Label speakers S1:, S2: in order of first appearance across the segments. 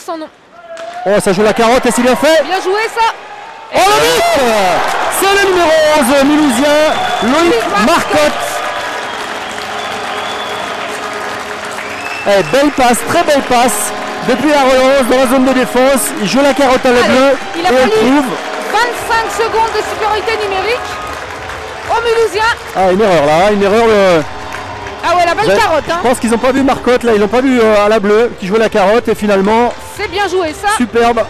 S1: son nom.
S2: Oh, ça joue la carotte et c'est bien fait.
S1: Bien joué ça
S2: Oh, le but C'est le numéro 11 mulhousien, Loïc Marcotte. Eh, belle passe, très belle passe. Depuis la relance dans la zone de défense, il joue la carotte à la bleue
S1: il a
S2: et on trouve.
S1: 25 secondes de supériorité numérique au Mulhousien.
S2: Ah, une erreur là, une erreur. euh,
S1: Ah ouais, la belle carotte. Hein.
S2: Je pense qu'ils n'ont pas vu Marcotte là, ils n'ont pas vu euh, à la bleue qui jouait la carotte et finalement,
S1: C'est bien joué ça.
S2: superbe.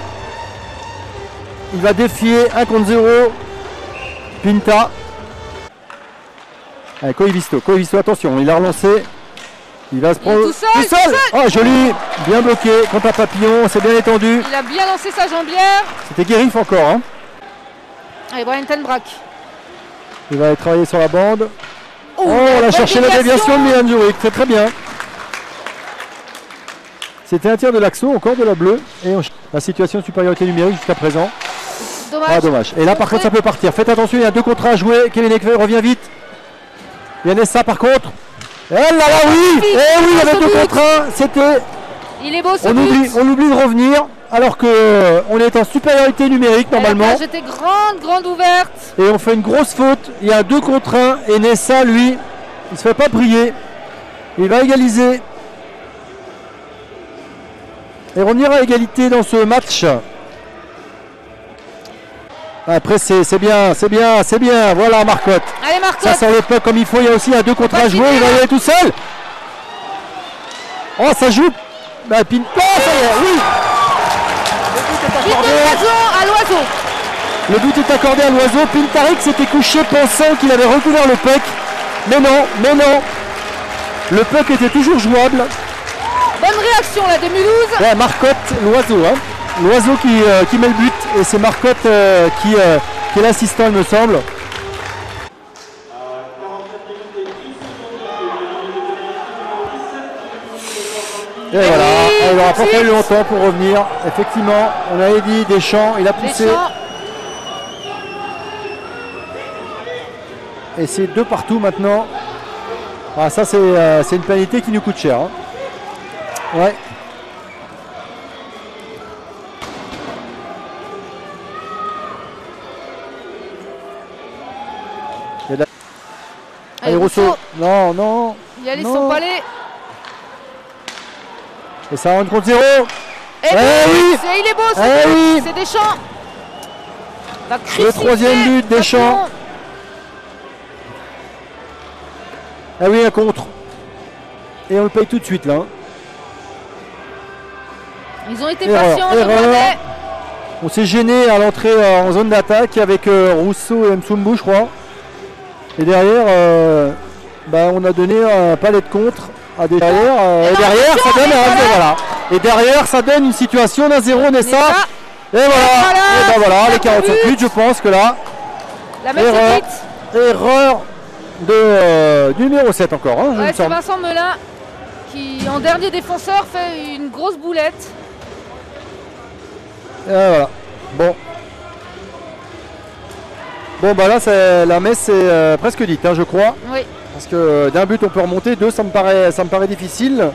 S2: Il va défier 1 contre 0. Pinta. Allez, Coevisto, Coevisto, attention, il a relancé. Il va se
S1: Il est
S2: prendre.
S1: tout seul, tout seul.
S2: Oh, joli Bien bloqué contre un papillon, c'est bien étendu.
S1: Il a bien lancé sa jambière.
S2: C'était Guérif encore. Hein.
S1: Allez, Brian Tenbrack.
S2: Il va aller travailler sur la bande.
S1: Oh,
S2: Oh, on a cherché la déviation de. Milan Zurich, très très bien. C'était un tir de l'Axo, encore de la bleue. Et on- la situation de supériorité numérique jusqu'à présent.
S1: Dommage.
S2: Ah dommage. Et là par contre ça peut partir. Faites attention, il y a deux contre un à jouer. Kevin Ekve revient vite. Il y a Nessa par contre. Et là là oui. Eh oui, il y avait deux un. C'était.
S1: Il est beau ce
S2: On
S1: but.
S2: oublie, on oublie de revenir. Alors que euh, on est en supériorité numérique
S1: Et La
S2: normalement.
S1: plage était grande, grande ouverte.
S2: Et on fait une grosse faute. Il y a deux contre un. Et Nessa, lui, il se fait pas prier. Il va égaliser. Et revenir à égalité dans ce match. Après, c'est bien, c'est bien, c'est bien. Voilà, Marcotte.
S1: Allez,
S2: Ça
S1: Marcotte.
S2: sort le puck comme il faut. Il y a aussi un deux contre
S1: va
S2: un à jouer.
S1: finir.
S2: Il va y aller tout seul. Oh, ça joue. Bah, Pinto, ça y est, oui. Le but est accordé.
S1: à l'oiseau.
S2: Le but est accordé à l'oiseau. Pintarik s'était couché pensant qu'il avait recouvert le puck. Mais non, mais non. Le puck était toujours jouable.
S1: Bonne réaction là de Mulhouse.
S2: Ouais, Marcotte, l'oiseau. Hein. L'oiseau qui, euh, qui met le but. Et c'est Marcotte euh, qui, euh, qui est l'assistant, il me semble. Et voilà,
S1: oui,
S2: il
S1: tout
S2: pas fallu longtemps pour revenir. Effectivement, on avait dit Deschamps, il a poussé.
S1: Deschamps.
S2: Et c'est deux partout maintenant. Ah, ça, c'est euh, c'est une pénalité qui nous coûte cher. hein. Ouais. Il y a de la- Allez, Rousseau. Non, non.
S1: Il y a les
S2: Non.
S1: son palais.
S2: Et ça rentre contre zéro.
S1: Et
S2: Eh oui.
S1: C'est- Il est beau,
S2: Eh
S1: c'est
S2: oui.
S1: c'est Deschamps. Va
S2: Le troisième but, Deschamps. Ah oui, un contre. Et on le paye tout de suite là.
S1: Ils ont été
S2: Erreur,
S1: patients,
S2: erreur. On s'est gêné à l'entrée euh, en zone d'attaque avec euh, Rousseau et Msumbu, je crois. Et derrière, euh, bah, on a donné un palais de contre à des derrière. euh,
S1: Et
S2: et derrière, ça donne un
S1: voilà.
S2: voilà. Et derrière, ça donne une situation d'un zéro, n'est-ce pas Et voilà. Et ben voilà, les
S1: Perte de
S2: 45
S1: but.
S2: buts, je pense que là,
S1: La même
S2: Erreur. erreur de, euh, numéro 7 encore. hein,
S1: Ouais, c'est. Vincent Melin qui, en dernier défenseur, fait une grosse boulette.
S2: Et voilà. Bon. Bon bah là c'est la messe est euh, presque dite hein, je crois.
S1: Oui.
S2: Parce que euh, d'un but on peut remonter, deux ça me paraît ça me paraît difficile.